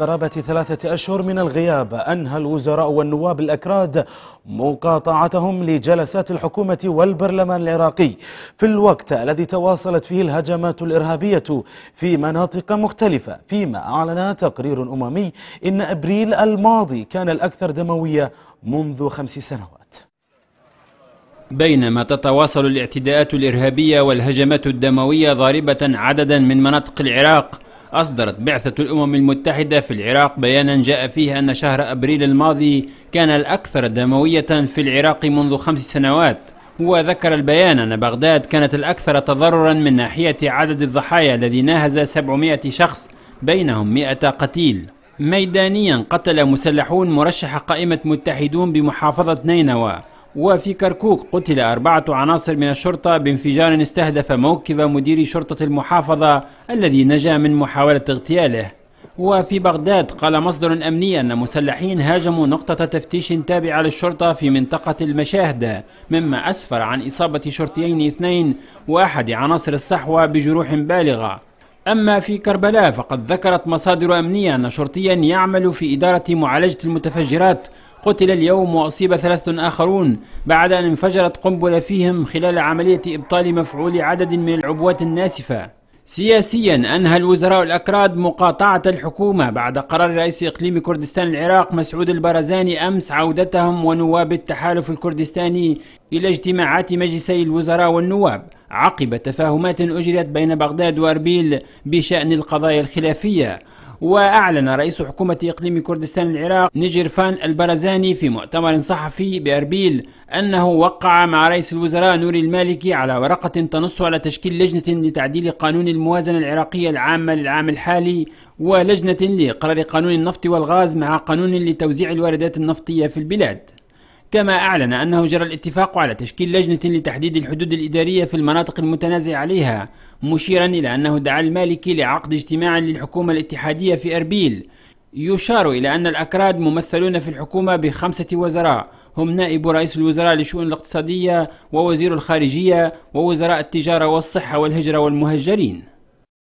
قرابة ثلاثة أشهر من الغياب أنهى الوزراء والنواب الأكراد مقاطعتهم لجلسات الحكومة والبرلمان العراقي. في الوقت الذي تواصلت فيه الهجمات الإرهابية في مناطق مختلفة فيما أعلن تقرير أممي إن أبريل الماضي كان الأكثر دموية منذ خمس سنوات. بينما تتواصل الاعتداءات الإرهابية والهجمات الدموية ضاربة عددا من مناطق العراق أصدرت بعثة الأمم المتحدة في العراق بيانا جاء فيه أن شهر أبريل الماضي كان الأكثر دموية في العراق منذ خمس سنوات. وذكر البيان أن بغداد كانت الأكثر تضررا من ناحية عدد الضحايا الذي ناهز 700 شخص بينهم 100 قتيل. ميدانيا قتل مسلحون مرشح قائمة متحدون بمحافظة نينوى. وفي كركوك قتل أربعة عناصر من الشرطة بانفجار استهدف موكب مدير شرطة المحافظة الذي نجا من محاولة اغتياله. وفي بغداد قال مصدر أمني أن مسلحين هاجموا نقطة تفتيش تابعة للشرطة في منطقة المشاهدة مما أسفر عن إصابة شرطيين اثنين وأحد عناصر الصحوة بجروح بالغة. أما في كربلاء فقد ذكرت مصادر أمنية أن شرطيا يعمل في إدارة معالجة المتفجرات قتل اليوم وأصيب ثلاثة آخرون بعد أن انفجرت قنبلة فيهم خلال عملية إبطال مفعول عدد من العبوات الناسفة. سياسيا أنهى الوزراء الأكراد مقاطعة الحكومة بعد قرار رئيس إقليم كردستان العراق مسعود البرزاني أمس عودتهم ونواب التحالف الكردستاني إلى اجتماعات مجلسي الوزراء والنواب عقب تفاهمات أجريت بين بغداد وأربيل بشأن القضايا الخلافية. وأعلن رئيس حكومة إقليم كردستان العراق نجرفان البرزاني في مؤتمر صحفي بأربيل أنه وقع مع رئيس الوزراء نوري المالكي على ورقة تنص على تشكيل لجنة لتعديل قانون الموازنة العراقية العامة للعام الحالي ولجنة لقرار قانون النفط والغاز مع قانون لتوزيع الواردات النفطية في البلاد. كما أعلن أنه جرى الاتفاق على تشكيل لجنة لتحديد الحدود الإدارية في المناطق المتنازع عليها مشيرا إلى أنه دعا المالكي لعقد اجتماع للحكومة الاتحادية في أربيل. يشار إلى أن الأكراد ممثلون في الحكومة بخمسة وزراء هم نائب رئيس الوزراء للشؤون الاقتصادية ووزير الخارجية ووزراء التجارة والصحة والهجرة والمهجرين.